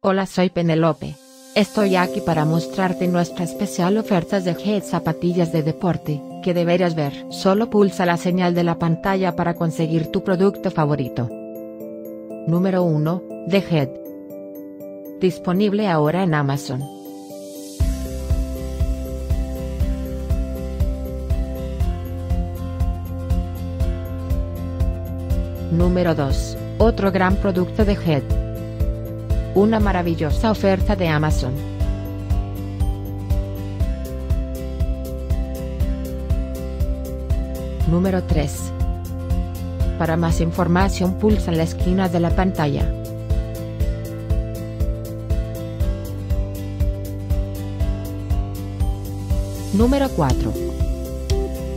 Hola soy Penelope. Estoy aquí para mostrarte nuestra especial ofertas de Head zapatillas de deporte, que deberías ver. Solo pulsa la señal de la pantalla para conseguir tu producto favorito. Número 1, The Head. Disponible ahora en Amazon. Número 2, otro gran producto de Head. Una maravillosa oferta de Amazon. Número 3. Para más información pulsa en la esquina de la pantalla. Número 4.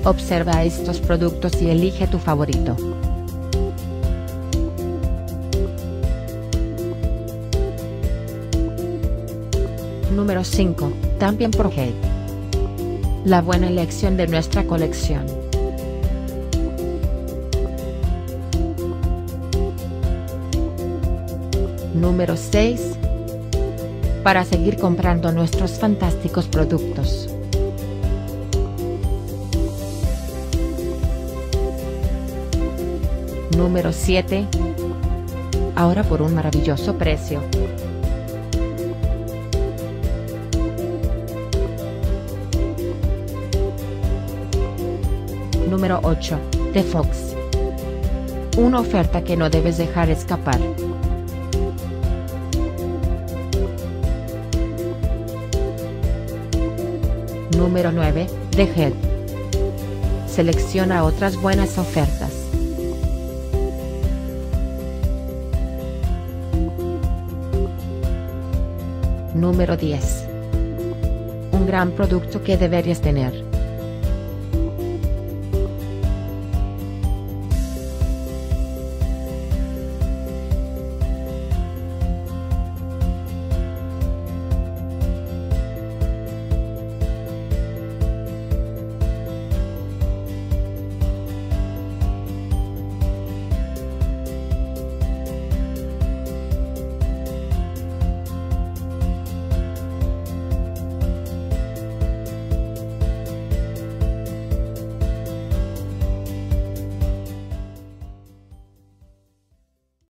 Observa estos productos y elige tu favorito. Número 5, también por Head. La buena elección de nuestra colección. Número 6. Para seguir comprando nuestros fantásticos productos. Número 7. Ahora por un maravilloso precio. Número 8. The Fox. Una oferta que no debes dejar escapar. Número 9. The Head. Selecciona otras buenas ofertas. Número 10. Un gran producto que deberías tener.